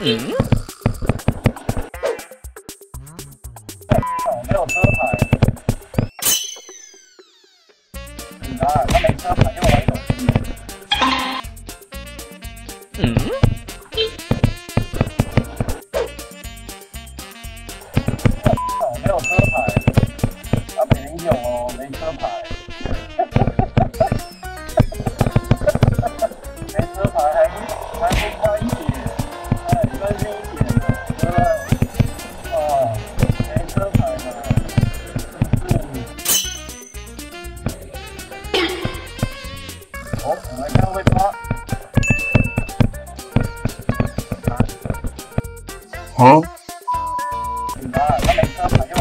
Mm. Okay.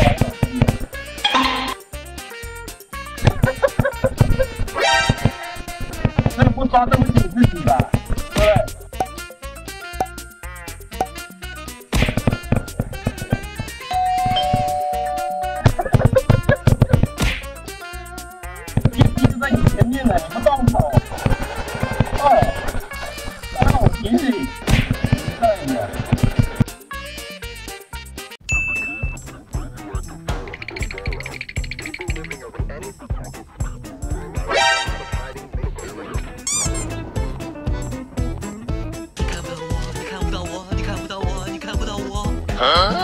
我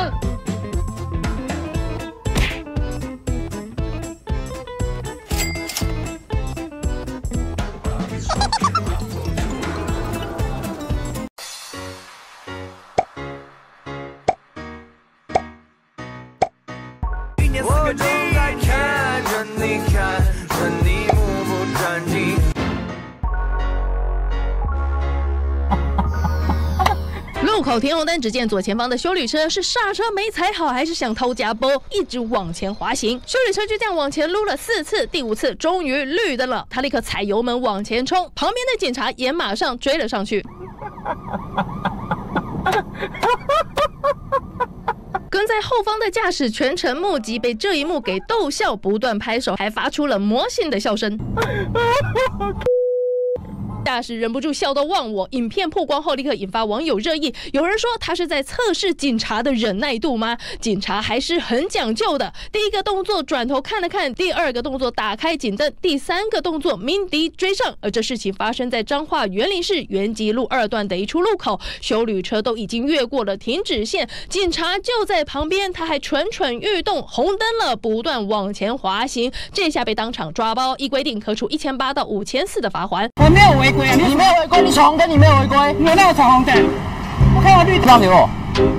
口停红灯，只见左前方的修理车是刹车没踩好，还是想偷加波，一直往前滑行。修理车就这样往前撸了四次，第五次终于绿灯了，他立刻踩油门往前冲，旁边的警察也马上追了上去。跟在后方的驾驶全程目击，被这一幕给逗笑，不断拍手，还发出了魔性的笑声。驾驶忍不住笑到忘我。影片曝光后，立刻引发网友热议。有人说他是在测试警察的忍耐度吗？警察还是很讲究的。第一个动作转头看了看，第二个动作打开警灯，第三个动作鸣笛追上。而这事情发生在彰化园林市元吉路二段的一处路口，修旅车都已经越过了停止线，警察就在旁边，他还蠢蠢欲动，红灯了，不断往前滑行。这下被当场抓包，依规定可处一千八到五千四的罚款。我没有违。你没有违规，你闯红灯，你没有违规。我那有闯红灯，我看到绿灯。让给我，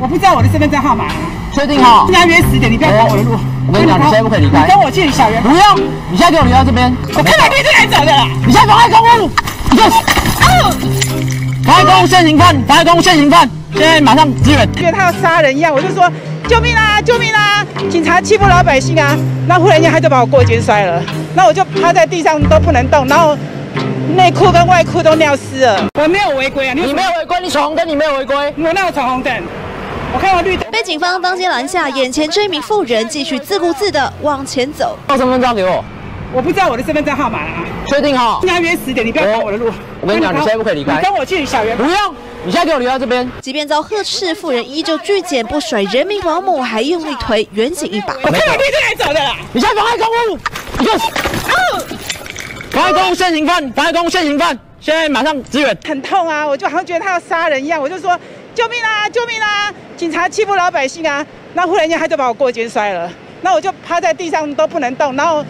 我不知道我的身份证号码。确定哈？现在约十点，你不要挡我的路。我跟你讲，你现在不可以离开。跟我去小圆。不用，你现在给我留在这边。我看到你是来走的。你现在妨碍公务，你就妨碍公务现行犯，妨碍公务现行犯，现在马上支援。觉得他要杀人一样，我就说救命啊，救命啊！警察欺负老百姓啊！那忽然间他就把我过肩摔了，那我就趴在地上都不能动，然后。内裤跟外裤都尿湿了，我没有违规啊！你没有违规，你闯红灯，你没有违规，我那有闯红灯，我看到绿灯。被警方当街拦下，眼前这名妇人继续自顾自的往前走。报身份证给我，我不知道我的身份证号码啊。确定哈？现在约十点，你不要挡我的路。我跟你讲，你现在不可以离开。你跟我去小园。不用，你现在给我留在这边。即便遭呵斥，妇人依旧拒检，不甩人民保姆，还用力推远景一把。我看到绿灯来走的啦。你现在妨碍公务，你就。妨碍公务现行犯，白宫现行犯，现在马上支援。很痛啊，我就好像觉得他要杀人一样，我就说救命啊，救命啊！警察欺负老百姓啊！那忽然间他就把我过肩摔了，那我就趴在地上都不能动，然后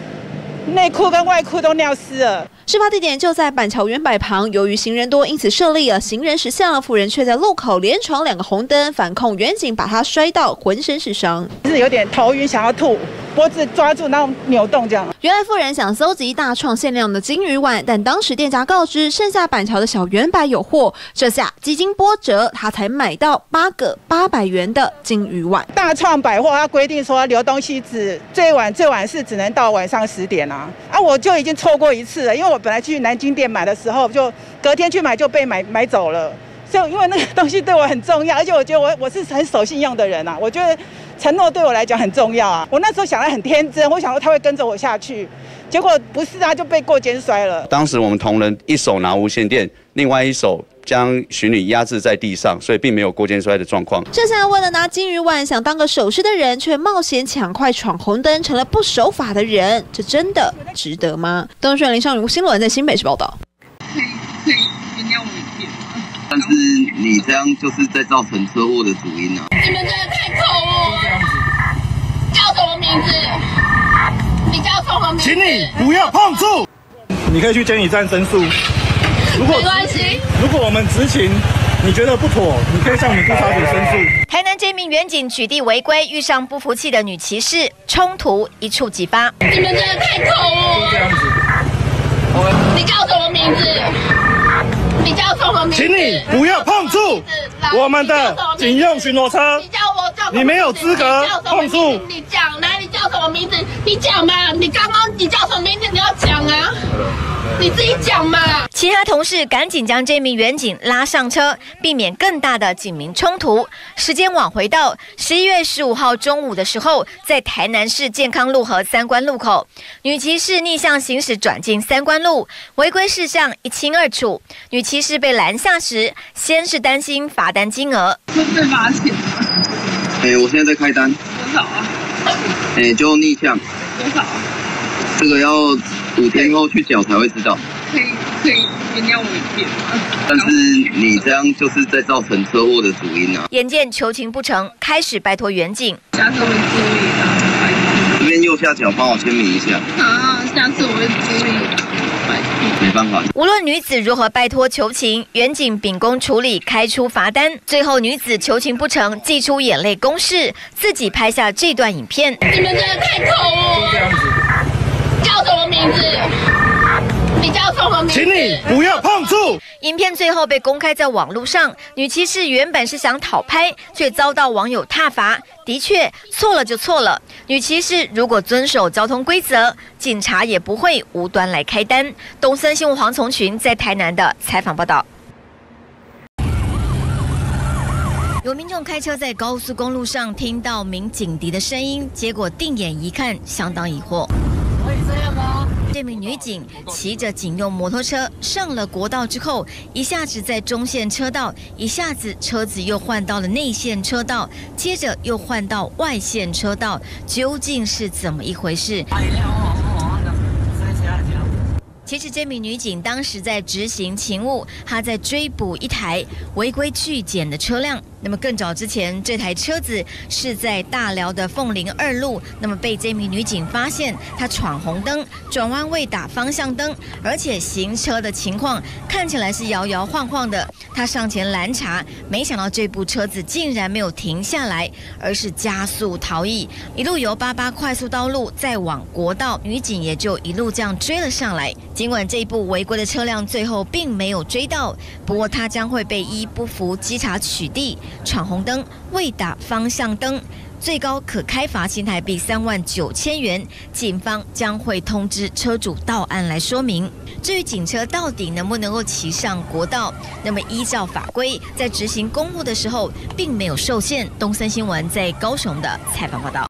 内裤跟外裤都尿湿了。事发地点就在板桥原柏旁，由于行人多，因此设立了行人石像。妇人却在路口连闯两个红灯，反控远景把他摔到浑身是伤，是有点头晕，想要吐。脖子抓住，然后扭动这样。原来富人想搜集大创限量的金鱼碗，但当时店家告知剩下板桥的小圆百有货，这下几经波折，他才买到八个八百元的金鱼碗。大创百货它规定说留东西只最晚最晚是只能到晚上十点啊，啊我就已经错过一次了，因为我本来去南京店买的时候，就隔天去买就被买买走了。就因为那个东西对我很重要，而且我觉得我我是很守信用的人啊，我觉得承诺对我来讲很重要啊。我那时候想的很天真，我想说他会跟着我下去，结果不是啊，就被过肩摔了。当时我们同仁一手拿无线电，另外一手。将巡女压制在地上，所以并没有过肩摔的状况。这下为了拿金鱼碗想当个守尸的人，却冒险抢快闯红灯，成了不守法的人，这真的值得吗？东讯林上吴新闻在新北市报道。可以可以原谅我一点吗？但是你这样就是在造成车祸的主因啊！你们真的太可恶了！名字？你叫什么名字？请你不要碰触。你可以去监理站申诉。如果没关系。如果我们执勤，你觉得不妥，你可以向我们督察局申诉。台南这名远警取缔违规，遇上不服气的女骑士，冲突一触即发。你们真的太可恶了！这样子，你叫什么名字？你叫什么名字？请你不要碰触我们的警用巡逻车你。叫我叫什么名字你没有资格碰触名字你你讲嘛！你刚刚你叫什么名字？你要讲啊！你自己讲嘛！其他同事赶紧将这名远警拉上车，避免更大的警民冲突。时间往回到十一月十五号中午的时候，在台南市健康路和三关路口，女骑士逆向行驶转进三关路，违规事项一清二楚。女骑士被拦下时，先是担心罚单金额，会被罚钱吗？哎、我现在在开单，多少啊？哎、就逆向，多少啊？这个要五天后去缴才会知道。可以可以原谅我一遍吗？但是你这样就是在造成车祸的主因啊！眼见求情不成，开始拜托远景。下次我会注意的，这边右下角帮我签名一下。啊，下次我会注意。没办法。无论女子如何拜托求情，远景秉公处理，开出罚单。最后女子求情不成，祭出眼泪攻势，自己拍下这段影片。你们真的太可恶了！这样子，叫什么名字？请你不要碰触。影片最后被公开在网络上，女骑士原本是想讨拍，却遭到网友挞伐。的确，错了就错了。女骑士如果遵守交通规则，警察也不会无端来开单。东森新闻黄从群在台南的采访报道。有民众开车在高速公路上听到鸣警笛的声音，结果定眼一看，相当疑惑。这名女警骑着警用摩托车上了国道之后，一下子在中线车道，一下子车子又换到了内线车道，接着又换到外线车道，究竟是怎么一回事？其实这名女警当时在执行勤务，她在追捕一台违规拒检的车辆。那么更早之前，这台车子是在大寮的凤林二路，那么被这名女警发现，她闯红灯，转弯未打方向灯，而且行车的情况看起来是摇摇晃晃的。她上前拦查，没想到这部车子竟然没有停下来，而是加速逃逸，一路由八八快速道路再往国道，女警也就一路这样追了上来。尽管这部违规的车辆最后并没有追到，不过她将会被依不服稽查取缔。闯红灯、未打方向灯，最高可开罚新台币三万九千元。警方将会通知车主到案来说明。至于警车到底能不能够骑上国道，那么依照法规，在执行公务的时候并没有受限。东森新闻在高雄的采访报道。